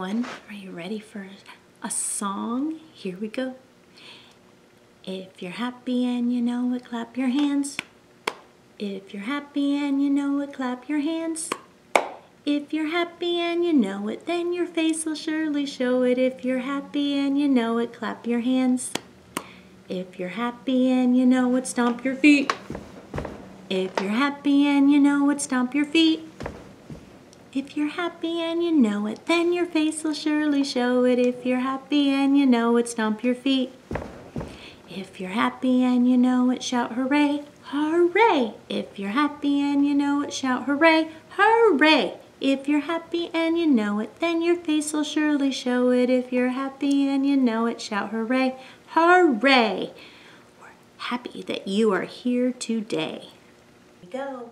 everyone. Are you ready for a song? Here we go. If you're happy and you know it, clap your hands. If you're happy and you know it, clap your hands. If you're happy and you know it, then your face will surely show it. If you're happy and you know it, clap your hands. If you're happy and you know it, stomp your feet. If you're happy and you know it, stomp your feet. If you're happy and you know it, then your face will surely show it. If you're happy and you know it, stomp your feet. If you're happy and you know it, shout hooray, hooray. If you're happy and you know it, shout hooray, hooray. If you're happy and you know it, then your face will surely show it. If you're happy and you know it, shout hooray, hooray. We're happy that you are here today. Here we go.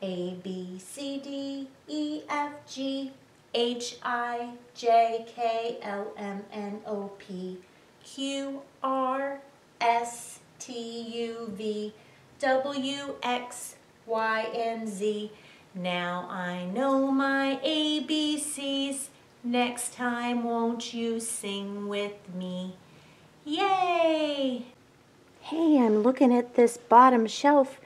A, B, C, D, E, F, G, H, I, J, K, L, M, N, O, P, Q, R, S, T, U, V, W, X, Y, and Z. Now I know my ABCs. Next time, won't you sing with me? Yay! Hey, I'm looking at this bottom shelf,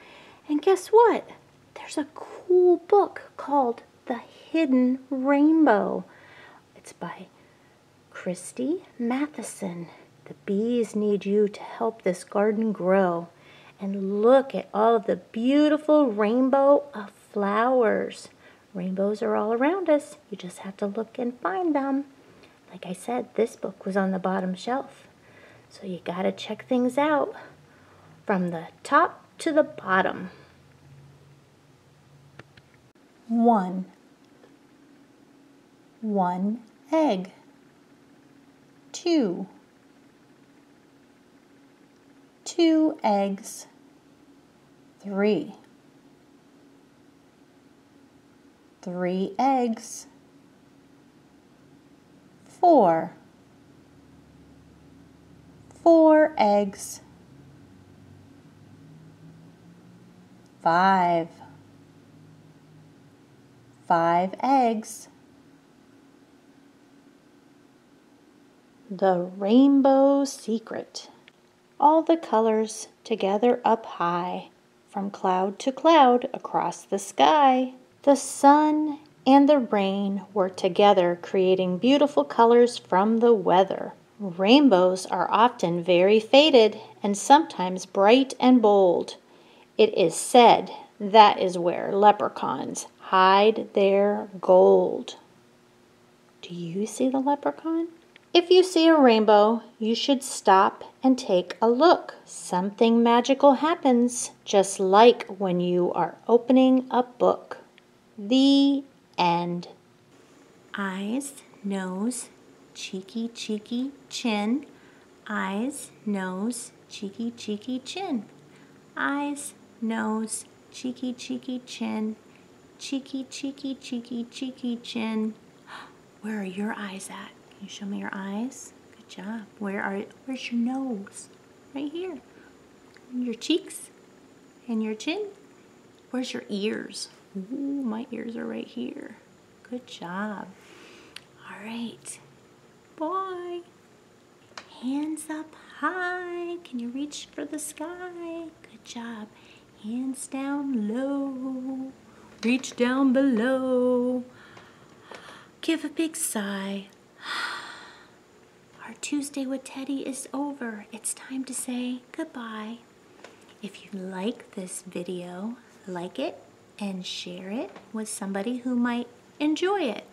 and guess what? There's a cool book called The Hidden Rainbow. It's by Christie Matheson. The bees need you to help this garden grow. And look at all of the beautiful rainbow of flowers. Rainbows are all around us. You just have to look and find them. Like I said, this book was on the bottom shelf. So you got to check things out from the top to the bottom one. One egg. Two. Two eggs. Three. Three eggs. Four. Four eggs. Five five eggs. The Rainbow Secret. All the colors together up high, from cloud to cloud across the sky. The sun and the rain were together creating beautiful colors from the weather. Rainbows are often very faded and sometimes bright and bold. It is said that is where leprechauns hide their gold. Do you see the leprechaun? If you see a rainbow, you should stop and take a look. Something magical happens, just like when you are opening a book. The end. Eyes, nose, cheeky, cheeky, chin. Eyes, nose, cheeky, cheeky, chin. Eyes, nose, cheeky, cheeky, chin cheeky, cheeky, cheeky, cheeky chin. Where are your eyes at? Can you show me your eyes? Good job. Where are, where's your nose? Right here. And your cheeks and your chin. Where's your ears? Ooh, my ears are right here. Good job. All right. Boy. Hands up high. Can you reach for the sky? Good job. Hands down low. Reach down below. Give a big sigh. Our Tuesday with Teddy is over. It's time to say goodbye. If you like this video, like it and share it with somebody who might enjoy it.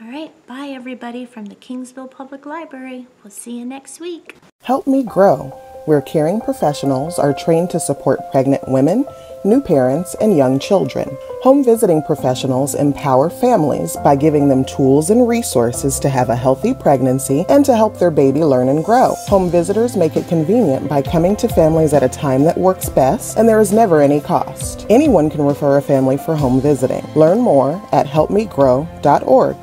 All right, bye everybody from the Kingsville Public Library. We'll see you next week. Help Me Grow, where caring professionals are trained to support pregnant women new parents, and young children. Home visiting professionals empower families by giving them tools and resources to have a healthy pregnancy and to help their baby learn and grow. Home visitors make it convenient by coming to families at a time that works best, and there is never any cost. Anyone can refer a family for home visiting. Learn more at helpmegrow.org.